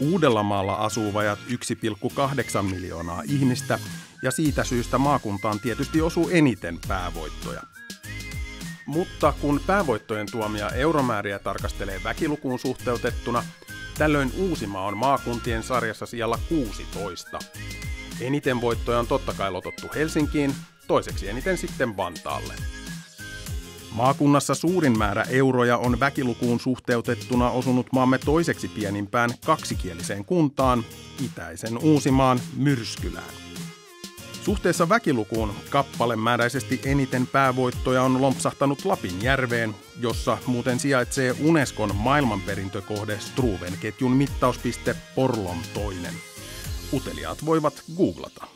Uudellamaalla asuu vajat 1,8 miljoonaa ihmistä ja siitä syystä maakuntaan tietysti osuu eniten päävoittoja. Mutta kun päävoittojen tuomia euromääriä tarkastelee väkilukuun suhteutettuna, tällöin Uusimaa on maakuntien sarjassa siellä 16. Eniten voittoja on totta kai lotottu Helsinkiin, toiseksi eniten sitten Vantaalle. Maakunnassa suurin määrä euroja on väkilukuun suhteutettuna osunut maamme toiseksi pienimpään kaksikieliseen kuntaan, itäisen Uusimaan Myrskylään. Suhteessa väkilukuun kappalemääräisesti eniten päävoittoja on lompsahtanut Lapin järveen, jossa muuten sijaitsee Unescon maailmanperintökohde Struven ketjun mittauspiste Porlom toinen. Uteliaat voivat googlata.